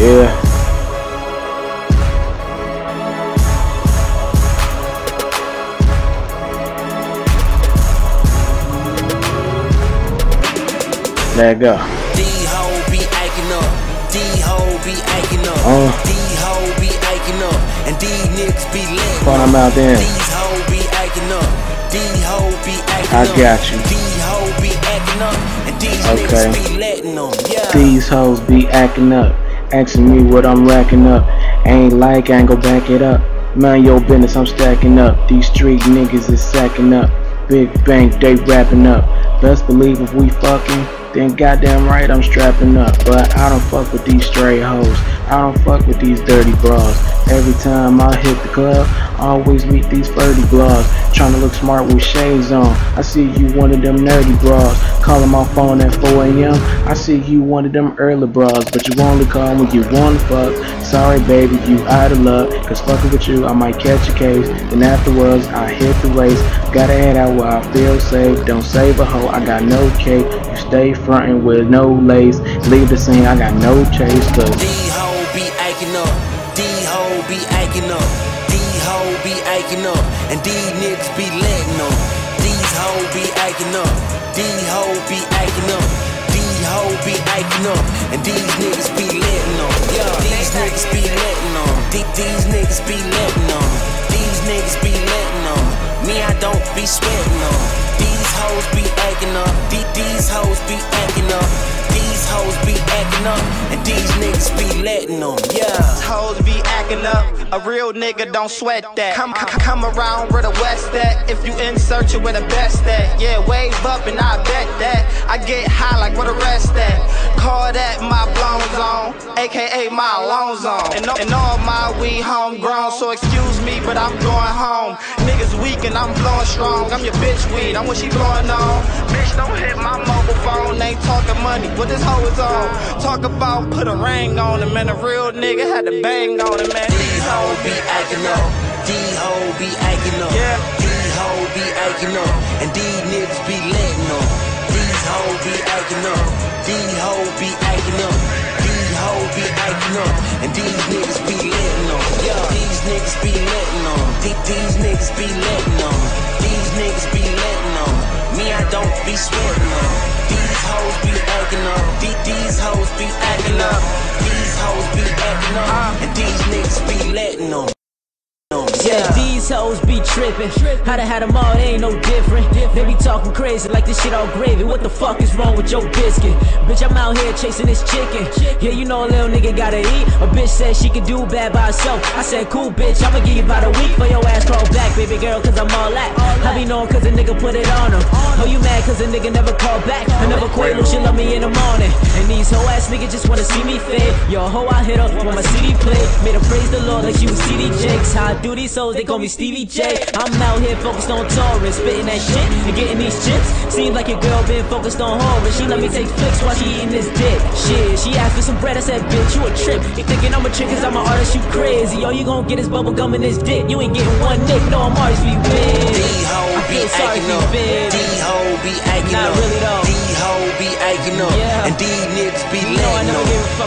Yeah. Let go. D-ho be acting up. D-ho be acting up. Uh. D-ho be acting up. And these niggas be letting Fun I'm out there. These ho be acting up. D-ho be acting up. I got you. D-ho be acting up. And these Okay. niggas be letting them. Yeah. These hoes be acting up, asking me what I'm racking up. Ain't like I ain't gon' back it up. Mind your business, I'm stacking up. These street niggas is sacking up. Big bank, they wrapping up. Best believe if we fucking, then goddamn right I'm strapping up. But I don't fuck with these stray hoes. I don't fuck with these dirty bras. Every time I hit the club, always meet these flirty bras. Trying to look smart with shades on. I see you one of them nerdy bras. Calling my phone at 4 a.m. I see you one of them early bras. But you only call when you wanna fuck. Sorry baby, you out of luck. Cause fucking with you, I might catch a case. Then afterwards, I hit the race. Gotta head out where I feel safe. Don't save a hoe, I got no cake. You stay frontin' with no lace. Leave the scene, I got no chase. Cause D-ho be acting up. D-ho be acting up. Be acting up. And these niggas be letting them. These hoes be acting up. D-ho be acting up. D-ho be acting up. And these niggas be letting them. Yeah, these niggas be letting them. These niggas be letting them. These niggas be letting them. Me, I don't be sweating them. These hoes be acting up. These hoes be acting up. These hoes be acting up. And these niggas be letting them. Yeah. Hoes be acting up. A real nigga don't sweat that. Come, come, around where the west at. If you in search of where the best at. Yeah, wave up and I bet that. I get high like where the rest at. Call that my blown zone, aka my alone zone. And, all- and all my weed homegrown, so excuse me, but I'm going home. Niggas weak and I'm blowing strong. I'm your bitch weed, I'm what she blowing on. Bitch, don't hit my mobile phone. Ain't talking money, what this hoe is on. Talk about put a ring on him, and a real nigga had to bang on him, man. These hoes be acting up. D-ho be acting up. Yeah. D-ho be acting up. And these niggas be letting them. These hoes be acting up. D-ho be acting up. D-ho be acting up. And these niggas be letting them. Yeah, these niggas be letting them. These niggas be letting them. These niggas be letting them. Me, I don't be sweating be acting up. These hoes be trippin'. I done had them all, they ain't no different. They be talking crazy like this shit all gravy. What the fuck is wrong with your biscuit? Bitch, I'm out here chasing this chicken. Yeah, you know a little nigga gotta eat. A bitch said she could do bad by herself. I said, cool, bitch, I'ma give you about a week for your ass crawl back, baby girl, cause I'm all that. I be knowing cause a nigga put it on her. Oh, you mad cause a nigga never called back? I never quit, she love me in the morning. And these hoe ass niggas just wanna see me fade. Yo, hoe, I hit up when my CD play. Made her praise the Lord like she was TD Jakes. How I do these hoes, they call me Stevie J. I'm out here focused on touring, spitting that shit and getting these chips. Seems like your girl been focused on horror. She let me take flicks while she eating this dick. Shit, she asked for some bread. I said, bitch, you a trip. You thinking I'm a trick cause I'm an artist, you crazy. Yo, you gon' get this bubble gum in this dick. You ain't getting one nick. No, I'm always be big. D-ho be acting up. D-ho be acting Not up. really, though. D-ho be acting up. Yeah. And these niggas be You know I letting never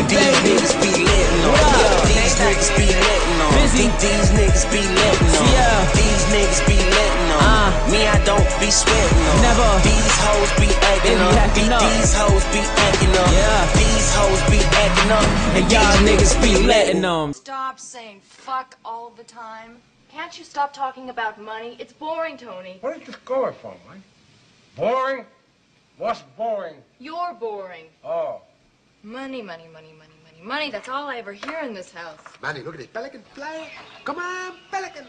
and these baby. niggas be letting them. What up? Yeah, these niggas be letting them. Busy. These niggas be letting them. Yeah. These niggas be letting them. Uh. Me, I don't be sweating them. Never. These hoes be acting They be up. acting up. These hoes be acting up. Yeah. These hoes be acting up. And y'all niggas be letting them. Stop saying fuck all the time. Can't you stop talking about money? It's boring, Tony. Where is this going from, man? Boring? What's boring? You're boring. Oh. Money, money, money, money, money, money. That's all I ever hear in this house. Money, look at this pelican fly. Come on, pelican.